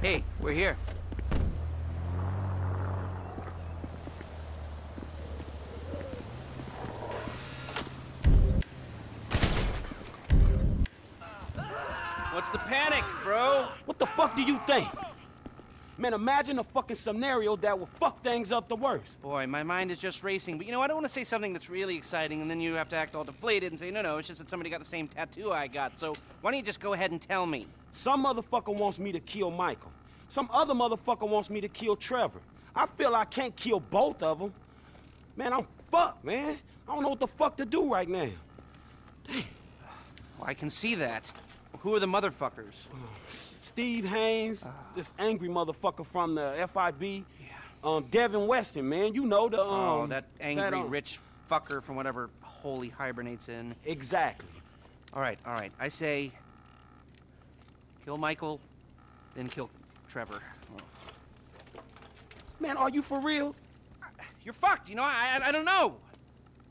Hey, we're here. What's the panic, bro? What the fuck do you think? Man, imagine a fucking scenario that will fuck things up the worst. Boy, my mind is just racing. But you know, I don't want to say something that's really exciting and then you have to act all deflated and say, no, no, it's just that somebody got the same tattoo I got. So why don't you just go ahead and tell me? Some motherfucker wants me to kill Michael. Some other motherfucker wants me to kill Trevor. I feel I can't kill both of them. Man, I'm fucked, man. I don't know what the fuck to do right now. Well, I can see that. Who are the motherfuckers? Steve Haines, this angry motherfucker from the FIB. Yeah. Um, Devin Weston, man. You know the, um... oh, that angry um, rich fucker from whatever hole he hibernates in. Exactly. All right, all right. I say kill Michael, then kill Trevor. Man, are you for real? You're fucked. You know, I, I, I don't know.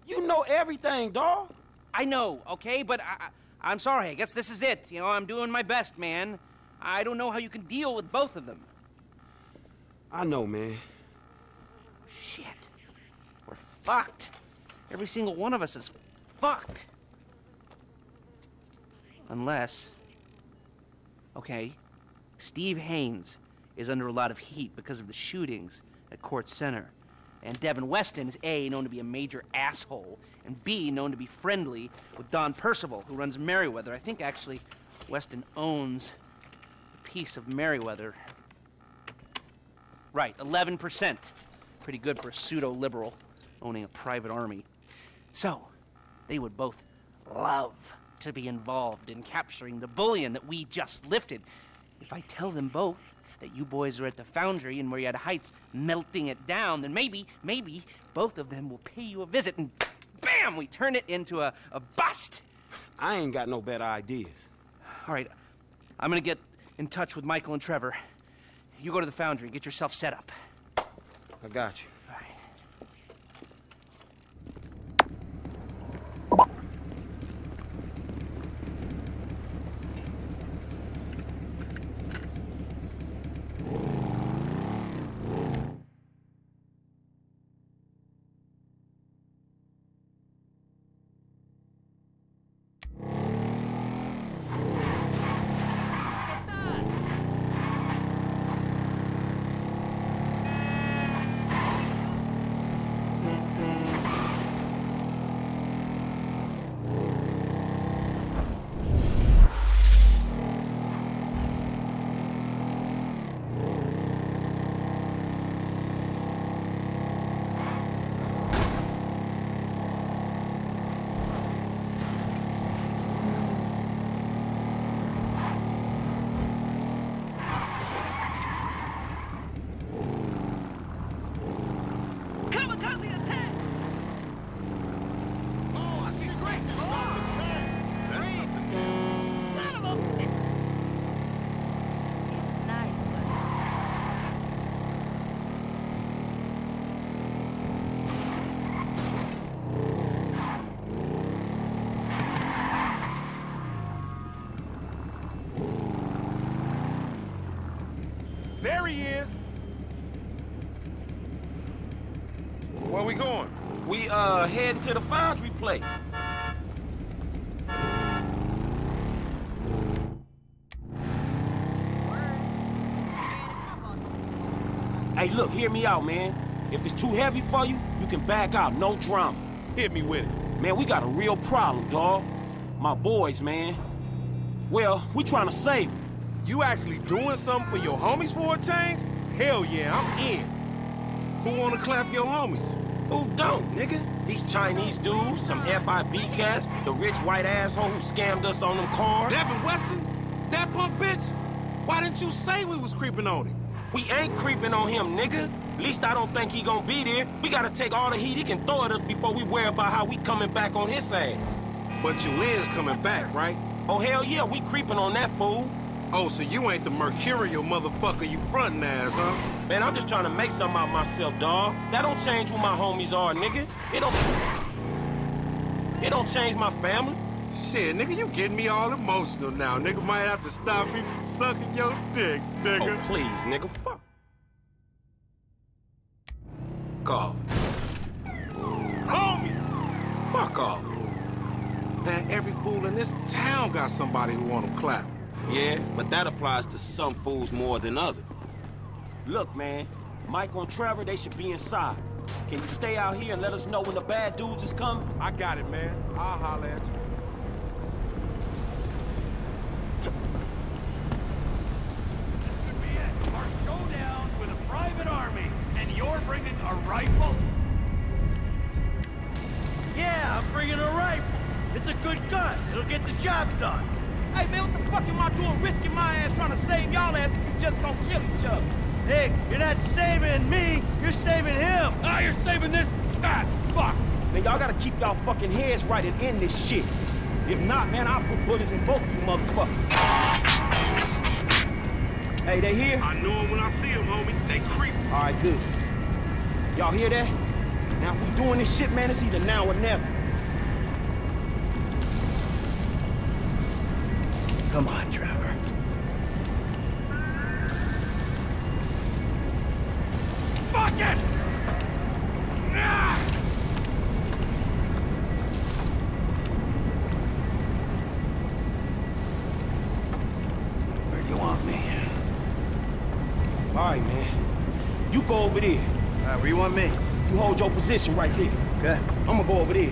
You know everything, dog. I know, okay, but I, I, I'm sorry. I guess this is it. You know, I'm doing my best, man. I don't know how you can deal with both of them. I know, man. Shit. We're fucked. Every single one of us is fucked. Unless. Okay, Steve Haines is under a lot of heat because of the shootings at Kortz Center. And Devin Weston is A, known to be a major asshole, and B, known to be friendly with Don Percival, who runs Merryweather. I think actually Weston owns a piece of Merryweather. Right, 11%. Pretty good for a pseudo liberal owning a private army. So, they would both love to be involved in capturing the bullion that we just lifted. If I tell them both that you boys are at the foundry in Marietta Heights melting it down, then maybe, maybe both of them will pay you a visit and bam, we turn it into a, a bust. I ain't got no better ideas. All right, I'm gonna get in touch with Michael and Trevor. You go to the foundry, get yourself set up. I got you. All right. Kamikaze attack! Oh, I think great! That's something new. Son of a... It's nice, but There he is. Where we going? We, uh, heading to the foundry place. Hey, look, hear me out, man. If it's too heavy for you, you can back out, no drama. Hit me with it. Man, we got a real problem, dawg. My boys, man. Well, we trying to save them. You actually doing something for your homies for a change? Hell yeah, I'm in. Who wanna clap your homies? Who don't, nigga? These Chinese dudes, some FIB cats, the rich white asshole who scammed us on them cars. Devin Weston? That punk bitch? Why didn't you say we was creeping on him? We ain't creeping on him, nigga. At least I don't think he gonna be there. We gotta take all the heat he can throw at us before we worry about how we coming back on his ass. But you is coming back, right? Oh, hell yeah, we creeping on that fool. Oh, so you ain't the mercurial motherfucker you frontin' as, huh? Man, I'm just trying to make something out myself, dawg. That don't change who my homies are, nigga. It don't... It don't change my family. Shit, nigga, you getting me all emotional now. Nigga might have to stop me from sucking your dick, nigga. Oh, please, nigga, fuck. off. Homie! Fuck off. Man, every fool in this town got somebody who want them clapped. Yeah, but that applies to some fools more than others. Look, man, Mike and Trevor, they should be inside. Can you stay out here and let us know when the bad dudes is coming? I got it, man. I'll holler at you. This could be it. Our showdown with a private army, and you're bringing a rifle? Yeah, I'm bringing a rifle. It's a good gun. It'll get the job done. Hey, man, what the fuck am I doing risking my ass trying to save y'all ass if you just gonna kill each other? Hey, you're not saving me. You're saving him. Ah, you're saving this? Ah, fuck! Man, y'all gotta keep y'all fucking heads right and end this shit. If not, man, I'll put bullets in both of you motherfuckers. Hey, they here? I know them when I see them, homie. They creep. All right, good. Y'all hear that? Now, if we doing this shit, man, it's either now or never. Position right there. Okay. I'm gonna go over there.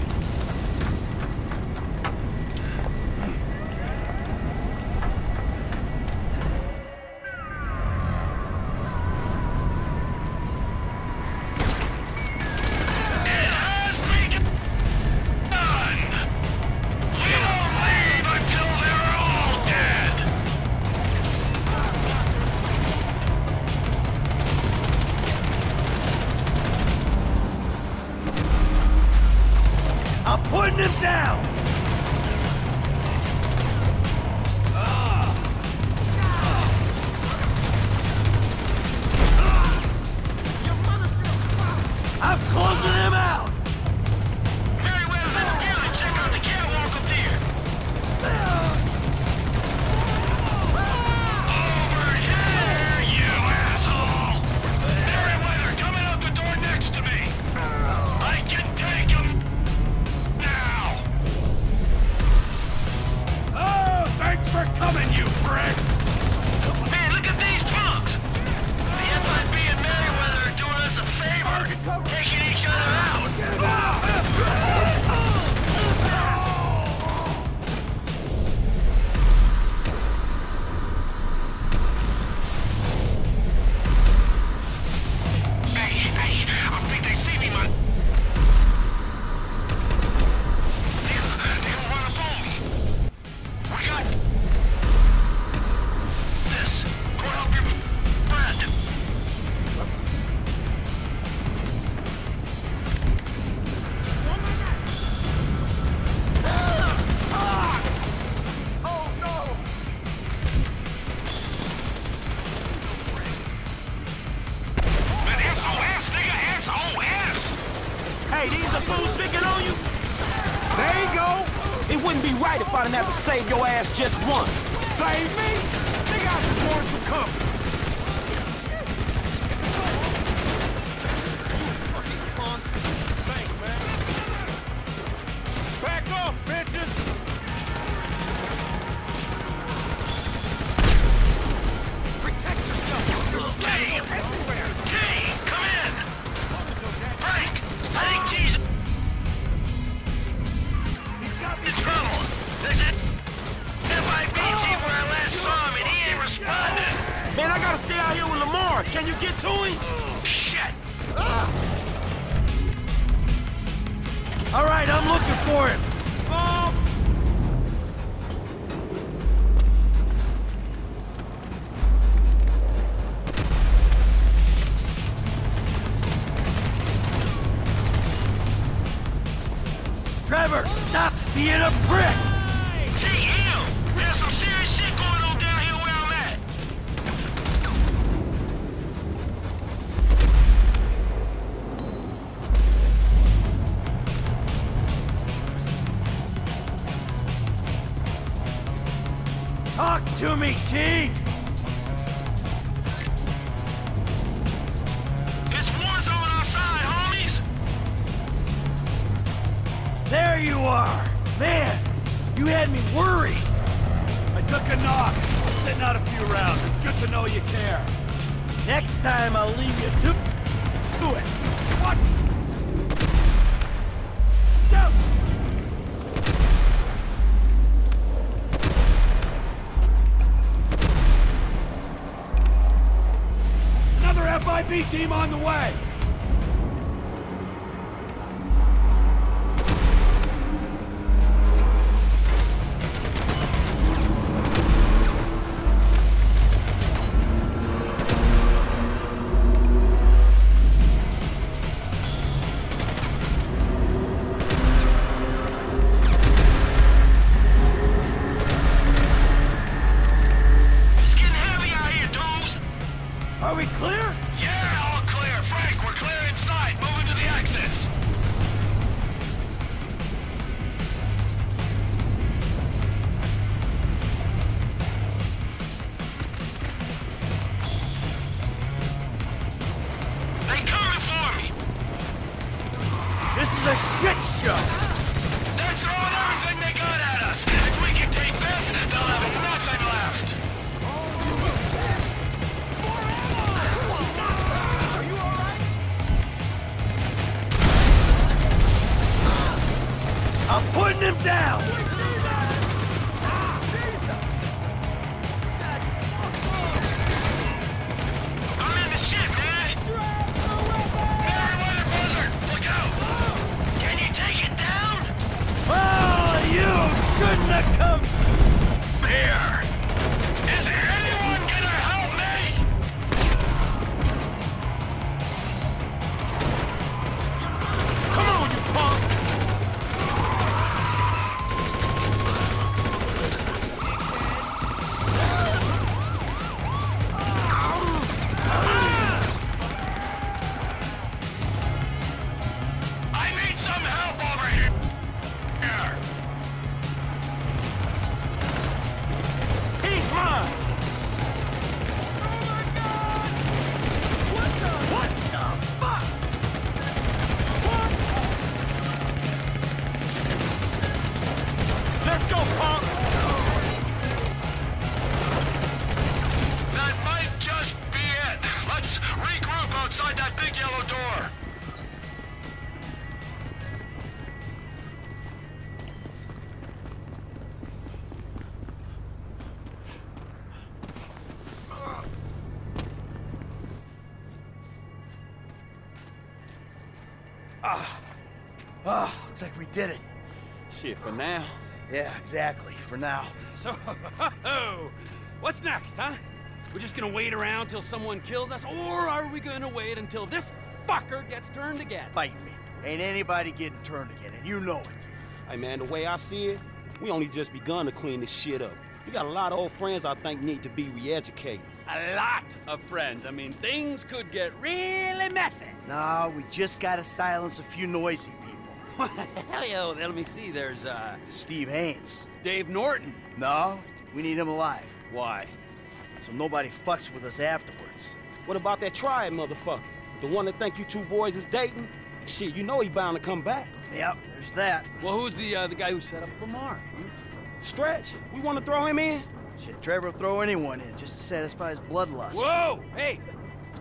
Now. Yeah, exactly, for now. So, what's next, huh? We're just gonna wait around till someone kills us, or are we gonna wait until this fucker gets turned again? Fight me. Ain't anybody getting turned again, and you know it. Hey, man, the way I see it, we only just begun to clean this shit up. We got a lot of old friends I think need to be re-educated. A lot of friends. I mean, things could get really messy. No, we just gotta silence a few noisy people. Hell yeah, let me see. There's, uh, Steve Haines. Dave Norton. No, we need him alive, Why? so nobody fucks with us afterwards. What about that triad motherfucker? The one that think you two boys is dating? Shit, you know he bound to come back. Yep, there's that. Well, who's the, uh, the guy who set up Lamar? Stretch, we want to throw him in? Shit, Trevor will throw anyone in just to satisfy his bloodlust. Whoa! Hey!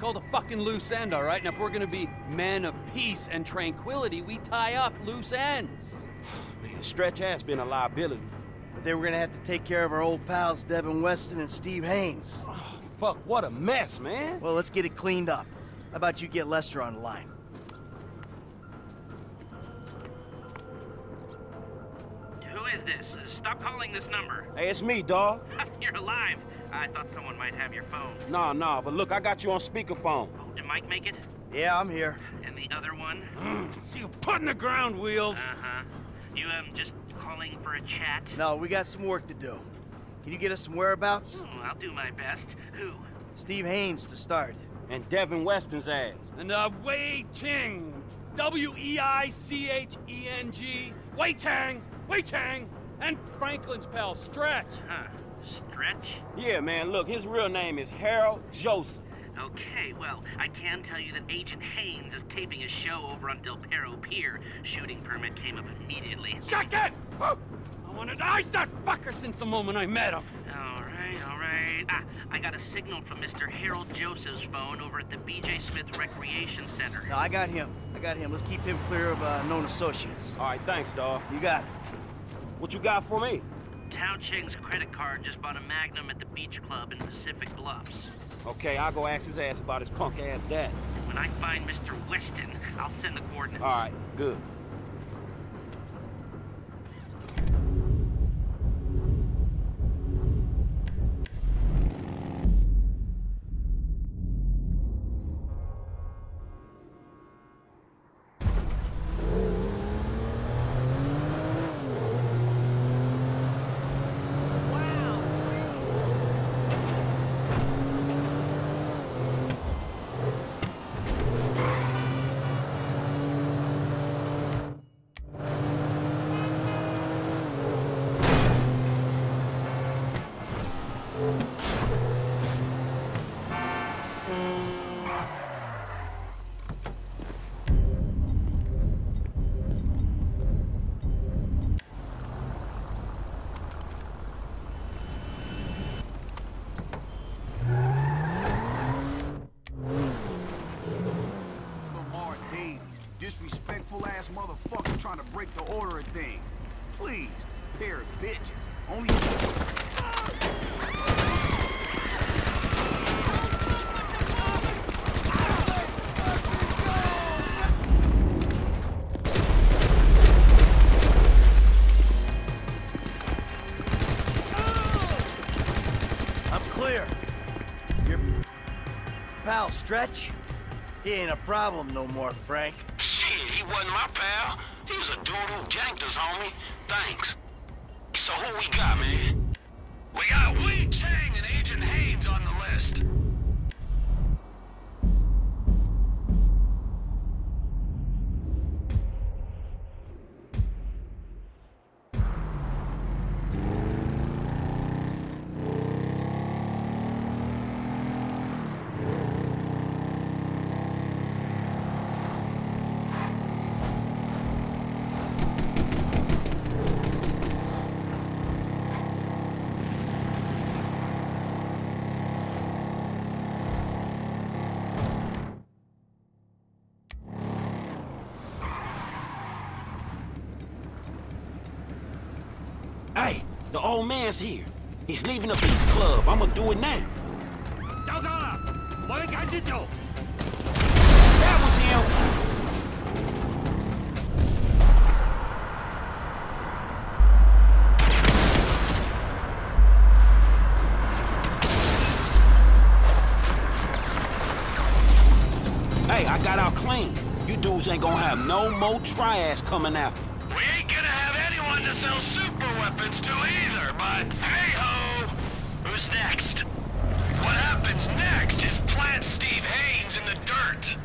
It's called a fucking loose end, all right? Now, if we're gonna be men of peace and tranquility, we tie up loose ends. Man, Stretch has been a liability. But they were gonna have to take care of our old pals Devin Weston and Steve Haines. Fuck, what a mess, man. Well, let's get it cleaned up. How about you get Lester on the line? Who is this? Stop calling this number. Hey, it's me, dawg. You're alive. I thought someone might have your phone. Nah, nah, but look, I got you on speakerphone. Oh, did Mike make it? Yeah, I'm here. And the other one? See you putting the ground wheels. Uh-huh. You, um, just calling for a chat? No, we got some work to do. Can you get us some whereabouts? Oh, I'll do my best. Who? Steve Haines to start. And Devin Weston's ass. And uh, Wei Cheng. W E I C H E N G. Wei Cheng. Wei Cheng. And Franklin's pal, Stretch. Huh. Stretch? Yeah, man, look, his real name is Harold Joseph. Okay, well, I can tell you that Agent Haines is taping a show over on Del Perro Pier. Shooting permit came up immediately. Shut it! I wanted to ice that fucker since the moment I met him. All right, all right. Ah, I got a signal from Mr. Harold Joseph's phone over at the B.J. Smith Recreation Center. No, I got him. I got him. Let's keep him clear of uh, known associates. All right, thanks, dawg. You got it. What you got for me? Tao Cheng's credit card just bought a Magnum at the beach club in Pacific Bluffs. Okay, I'll go ask his ass about his punk ass dad. When I find Mr. Weston, I'll send the coordinates. All right, good. Stretch? He ain't a problem no more, Frank. Shit, he wasn't my pal. He was a dude who ganked us, homie. Thanks. So who we got, man? We got Wei Cheng and Agent Haines on the list. Hey, the ass here. He's leaving the Beast Club. I'ma do it now. That was him! Hey, I got out clean. You dudes ain't gonna have no more triads coming after. We ain't gonna have anyone to sell soup weapons to either, but hey-ho! Who's next? What happens next is plant Steve Haines in the dirt.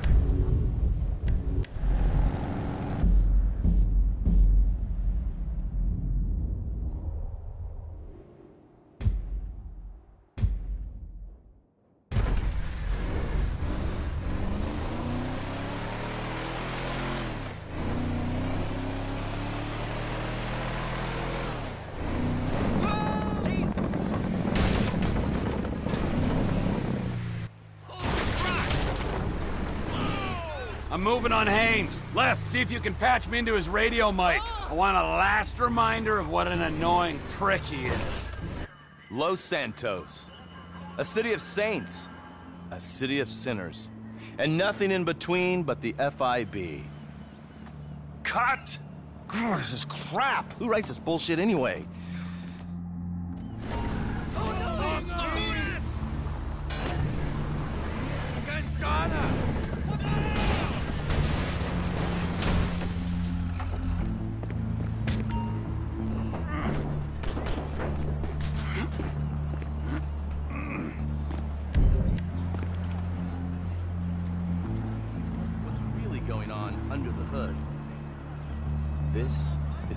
I'm moving on Haines. Les, see if you can patch me into his radio mic. I want a last reminder of what an annoying prick he is. Los Santos. A city of saints. A city of sinners. And nothing in between but the FIB. Cut! Grr, this is crap! Who writes this bullshit anyway?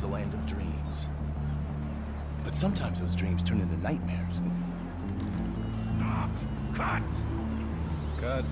Is a land of dreams. But sometimes those dreams turn into nightmares. Stop! Cut! Cut.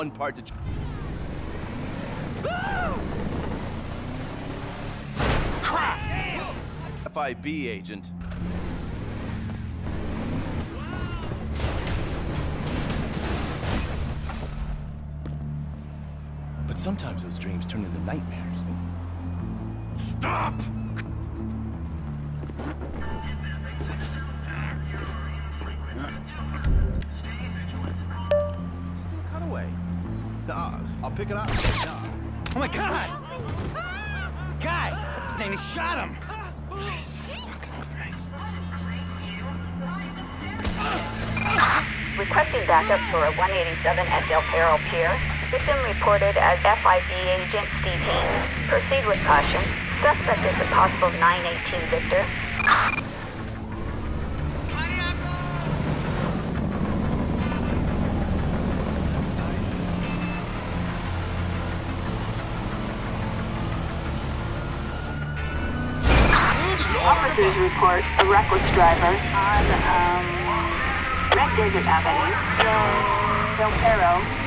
One part to. Crap! FIB agent. But sometimes those dreams turn into nightmares. Stop! Nah, I'll pick it up. Nah. Oh my god! Guy! What's his name? He shot him! Requesting backup for a 187 at Del Perro Pier. Victim reported as FIB agent Steve Haines. Proceed with caution. Suspect is a possible 918 Victor. Report a reckless driver on um, Red Desert Avenue, Del Perro.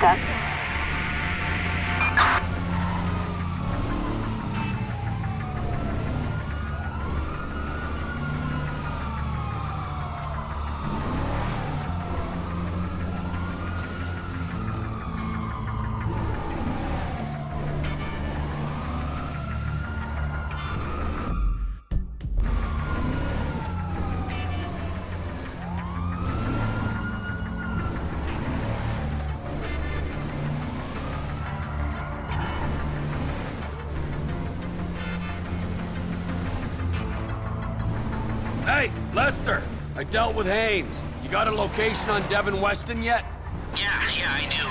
Pickup. Dealt with Haines. You got a location on Devin Weston yet? Yeah, yeah, I do.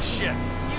shit!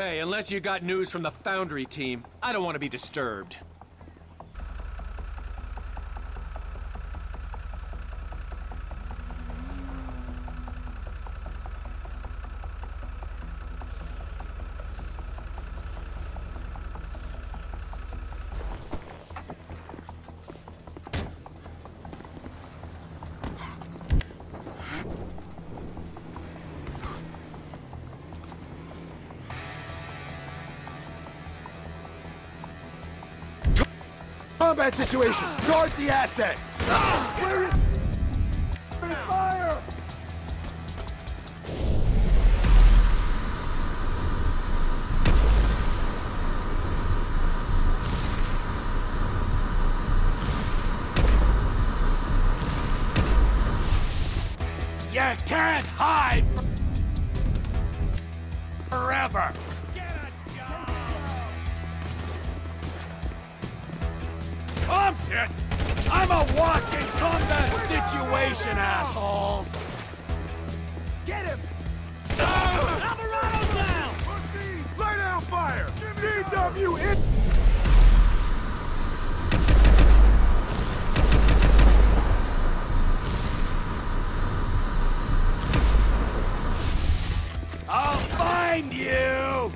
Hey, unless you got news from the Foundry team, I don't want to be disturbed. Combat situation! Guard the asset! Ah, where is... You can't hide forever! I'm! I'm a walking combat situation, assholes! Get him! Ah! Alvarado's down! Lay down fire! DW in... I'll find you!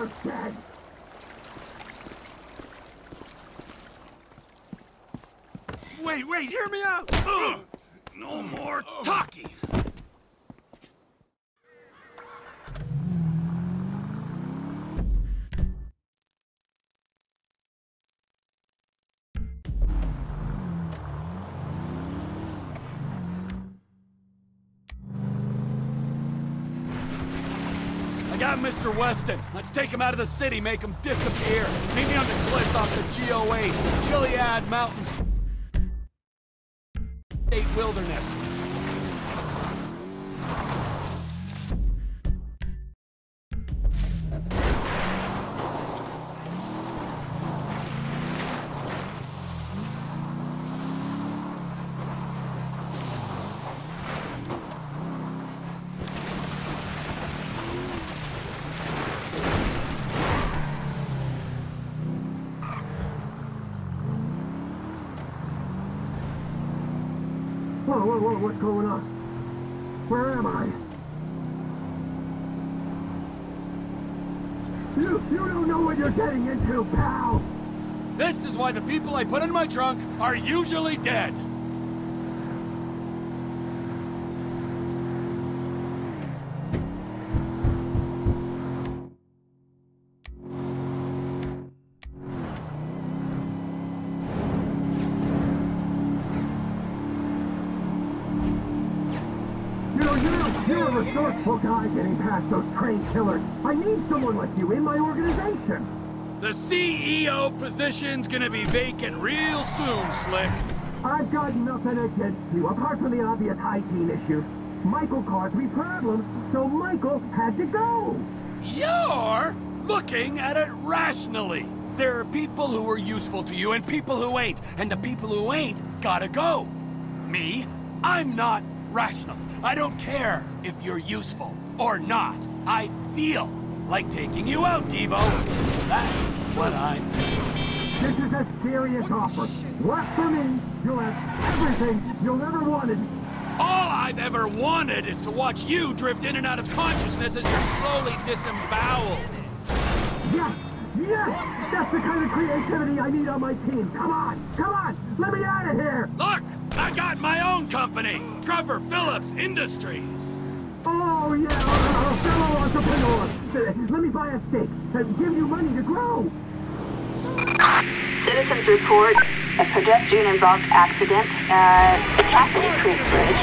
Are dead? Wait, wait, hear me out! No more talking! Weston. Let's take him out of the city, make him disappear. Meet me on the cliffs off the GOA, Chiliad Mountains. State Wilderness. I put in my trunk are usually dead. Position's gonna be vacant real soon, Slick. I've got nothing against you, apart from the obvious hygiene issue. Michael caused me problems, so Michael had to go. You're looking at it rationally. There are people who are useful to you and people who ain't, and the people who ain't gotta go. Me, I'm not rational. I don't care if you're useful or not. I feel like taking you out, Devo. That's what I'm This is a serious offer. Work for me, you'll have everything you'll ever wanted. All I've ever wanted is to watch you drift in and out of consciousness as you're slowly disemboweled. Yes! Yes! That's the kind of creativity I need on my team. Come on! Come on! Let me out of here! Look! I got my own company, Trevor Phillips Industries. Oh, yeah, uh, fellow entrepreneur. Let me buy a stake and give you money to grow. Citizens report a pedestrian-involved accident at Cassidy Creek Bridge.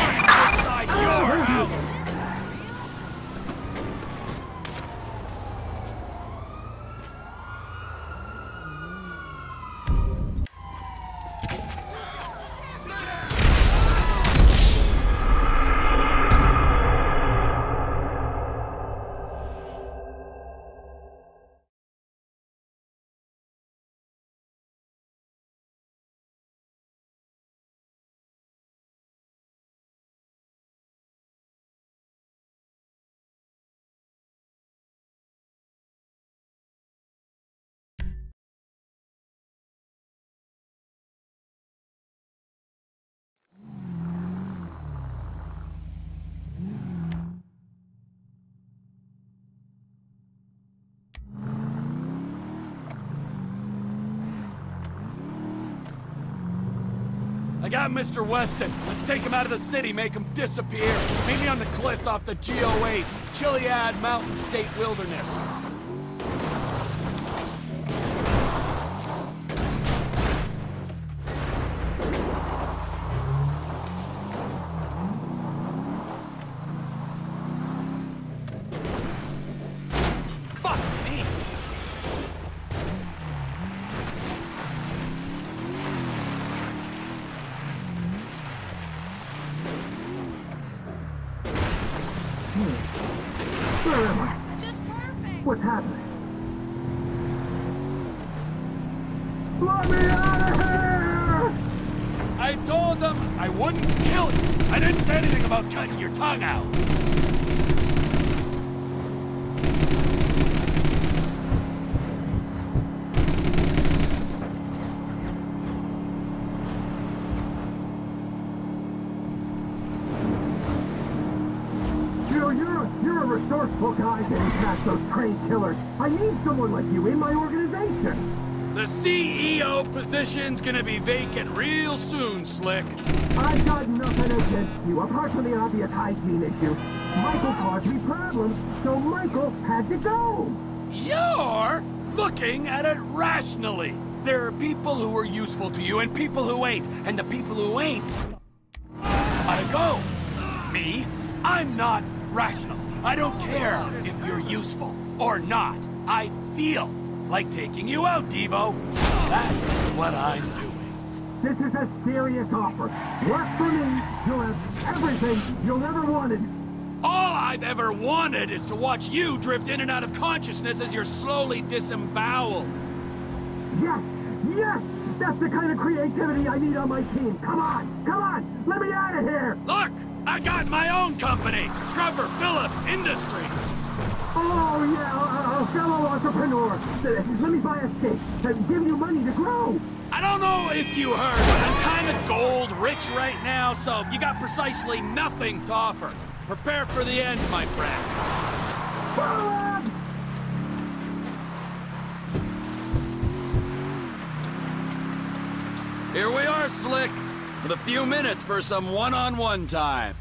Got Mr. Weston. Let's take him out of the city, make him disappear. Meet me on the cliffs off the GOH, Chiliad Mountain State Wilderness. Those trained killers. I need someone like you in my organization. The CEO position's gonna be vacant real soon, Slick. I've got nothing against you, apart from the obvious hygiene issue. Michael caused me problems, so Michael had to go. You're looking at it rationally. There are people who are useful to you and people who ain't, and the people who ain't gotta go. Me, I'm not rational. I don't care if you're useful or not. I feel like taking you out, Devo. That's what I'm doing. This is a serious offer. Work for me, you'll have everything you'll ever wanted. All I've ever wanted is to watch you drift in and out of consciousness as you're slowly disemboweled. Yes, yes, that's the kind of creativity I need on my team. Come on, come on, let me out of here. Look, I got my own company, Trevor Phillips Industries. Oh, yeah, a fellow entrepreneur. Let me buy a stick and give you money to grow. I don't know if you heard, but I'm kind of gold rich right now, so you got precisely nothing to offer. Prepare for the end, my friend. Here we are, Slick with a few minutes for some one-on-one time.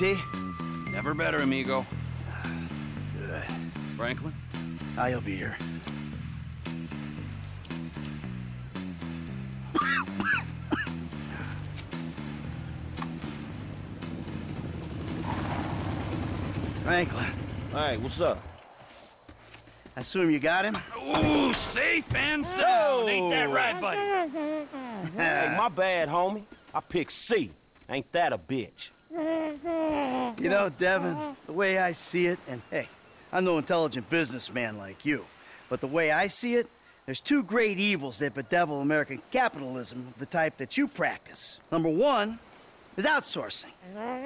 We T? Never better, amigo. Good. Franklin? Ah, he'll be here. Franklin, Hey, what's up? I assume you got him? Ooh, safe and sound. Ain't that right, buddy? Hey, my bad, homie. I picked C. Ain't that a bitch? You know, Devin, the way I see it, and hey, I'm no intelligent businessman like you, but the way I see it, there's two great evils that bedevil American capitalism the type that you practice. Number one is outsourcing.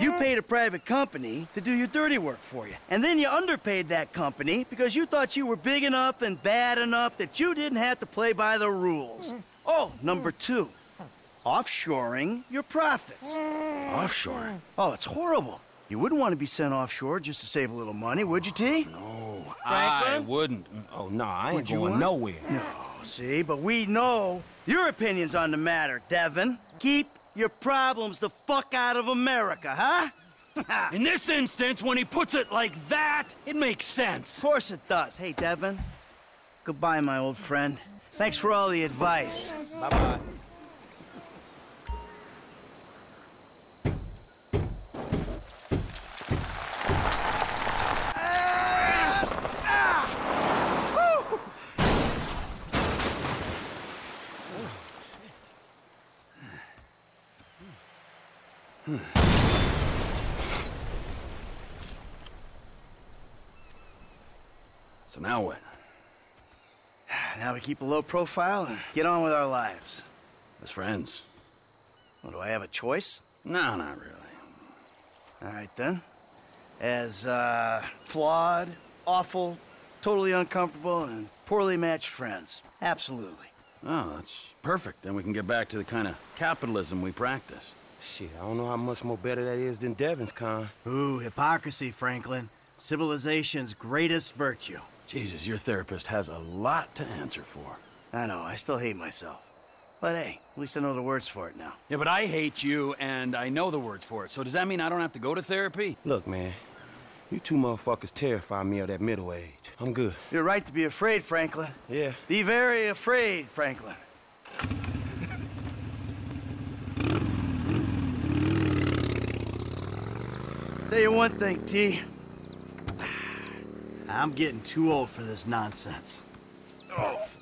You paid a private company to do your dirty work for you, and then you underpaid that company because you thought you were big enough and bad enough that you didn't have to play by the rules. Oh, number two, offshoring your profits. Offshore? Oh, it's horrible. You wouldn't want to be sent offshore just to save a little money, would you, T? No, I wouldn't. Oh, no, I ain't Would you going want- nowhere. No, see, but we know your opinions on the matter, Devin. Keep your problems the fuck out of America, huh? In this instance, when he puts it like that, it makes sense. Of course it does. Hey, Devin. Goodbye, my old friend. Thanks for all the advice. Bye-bye. So now what? Now we keep a low profile and get on with our lives. As friends? Well, do I have a choice? No, not really. All right, then. As, uh, flawed, awful, totally uncomfortable, and poorly matched friends. Absolutely. Oh, that's perfect. Then we can get back to the kind of capitalism we practice. Shit, I don't know how much more better that is than Devin's kind. Ooh, hypocrisy, Franklin. Civilization's greatest virtue. Jesus, your therapist has a lot to answer for. I know, I still hate myself. But hey, at least I know the words for it now. Yeah, but I hate you, and I know the words for it. So does that mean I don't have to go to therapy? Look, man, you two motherfuckers terrify me of that middle age. I'm good. You're right to be afraid, Franklin. Yeah. Be very afraid, Franklin. Tell you one thing, T. I'm getting too old for this nonsense. means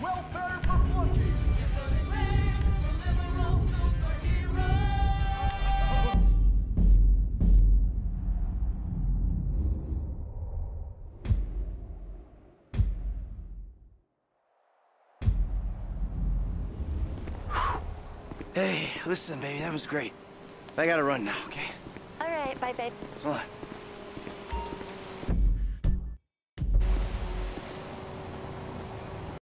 Welfare! Listen, baby, that was great. I gotta run now, okay? All right, bye, babe. So long.